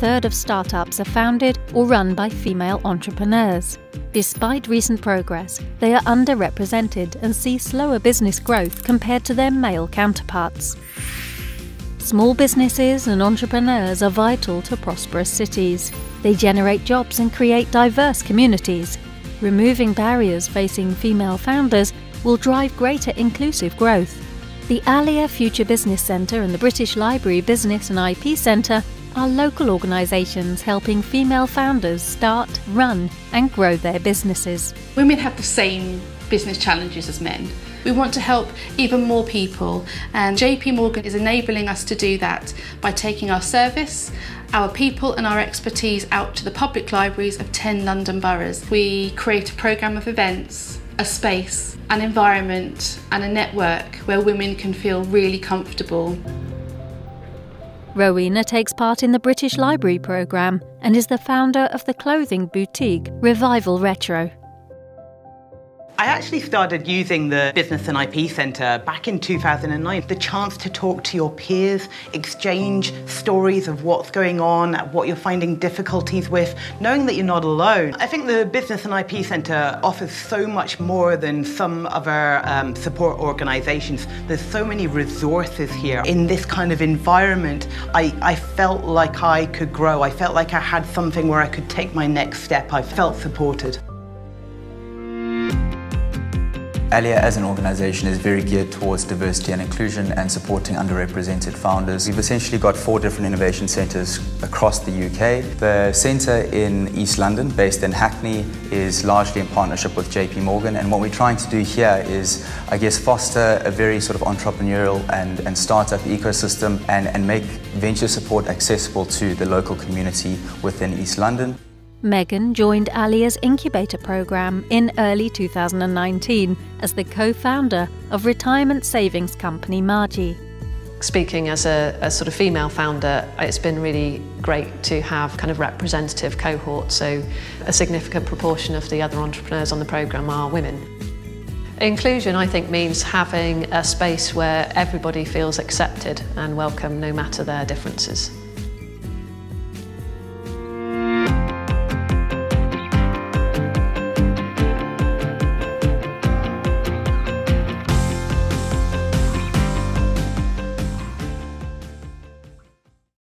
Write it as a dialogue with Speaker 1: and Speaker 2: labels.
Speaker 1: third of startups are founded or run by female entrepreneurs. Despite recent progress, they are underrepresented and see slower business growth compared to their male counterparts. Small businesses and entrepreneurs are vital to prosperous cities. They generate jobs and create diverse communities. Removing barriers facing female founders will drive greater inclusive growth. The Allia Future Business Centre and the British Library Business and IP Centre are local organisations helping female founders start, run, and grow their businesses.
Speaker 2: Women have the same business challenges as men. We want to help even more people, and JP Morgan is enabling us to do that by taking our service, our people, and our expertise out to the public libraries of 10 London boroughs. We create a programme of events, a space, an environment, and a network where women can feel really comfortable.
Speaker 1: Rowena takes part in the British Library programme and is the founder of the clothing boutique Revival Retro.
Speaker 3: I actually started using the Business and IP Centre back in 2009. The chance to talk to your peers, exchange stories of what's going on, what you're finding difficulties with, knowing that you're not alone. I think the Business and IP Centre offers so much more than some other um, support organisations. There's so many resources here. In this kind of environment, I, I felt like I could grow. I felt like I had something where I could take my next step. I felt supported.
Speaker 4: Allia as an organisation is very geared towards diversity and inclusion and supporting underrepresented founders. We've essentially got four different innovation centres across the UK. The centre in East London, based in Hackney, is largely in partnership with JP Morgan and what we're trying to do here is, I guess, foster a very sort of entrepreneurial and, and startup ecosystem and, and make venture support accessible to the local community within East London.
Speaker 1: Megan joined Allia's incubator program in early 2019 as the co founder of retirement savings company Margie.
Speaker 5: Speaking as a, a, sort of female founder, it's been really great to have kind of representative cohort, so a significant proportion of the other entrepreneurs on the programme are women. Inclusion, I think, means having a space where everybody feels accepted and welcome no matter their differences.